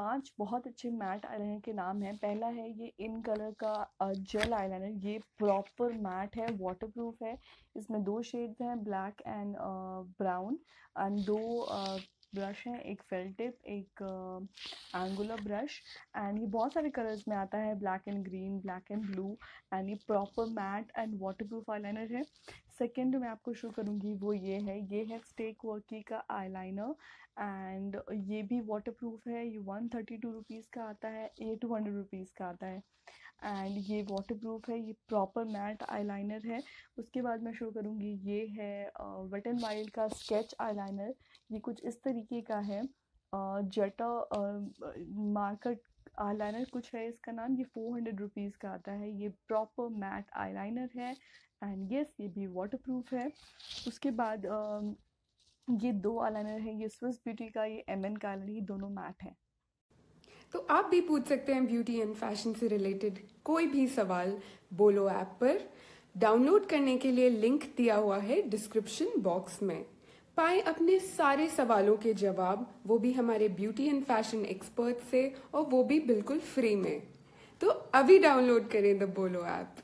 पाँच बहुत अच्छे मैट आईलाइनर के नाम हैं। पहला है ये इन कलर का जेल आईलाइनर ये प्रॉपर मैट है वाटरप्रूफ है। इसमें दो शेड्स हैं ब्लैक एंड ब्राउन एंड दो ब्रश हैं, एक फेल टिप एक एंगुलर ब्रश एंड ये बहुत सारे कलर्स में आता है black and green black and blue and ये proper matte and waterproof eyeliner है। सेकेंड मैं आपको शो करूँगी वो ये है ये है स्टेक वर्की का आईलाइनर एंड ये भी वाटरप्रूफ है, ये वन थर्टी टू रुपीज़ का आता है ये टू हंड्रेड रुपीज़ का आता है। एंड ये वाटरप्रूफ है, ये प्रॉपर मैट आईलाइनर है। उसके बाद मैं शो करूँगी। ये है वेट एंड वाइल्ड का स्केच आईलाइनर ये कुछ इस तरीके का है। जटा मार्कर आईलाइनर कुछ है इसका नाम। ये फोर हंड्रेड रुपीज़ का आता है। ये प्रॉपर मैट आईलाइनर है। एंड यस ये भी वाटरप्रूफ है। उसके बाद ये दो आईलाइनर है। ये स्विस ब्यूटी का, ये एम एन का आईलाइनर ये दोनों मैट हैं। तो आप भी पूछ सकते हैं ब्यूटी एंड फ़ैशन से रिलेटेड कोई भी सवाल, बोलो ऐप पर। डाउनलोड करने के लिए लिंक दिया हुआ है डिस्क्रिप्शन बॉक्स में। पाए अपने सारे सवालों के जवाब, वो भी हमारे ब्यूटी एंड फ़ैशन एक्सपर्ट से और वो भी बिल्कुल फ्री में। तो अभी डाउनलोड करें द बोलो ऐप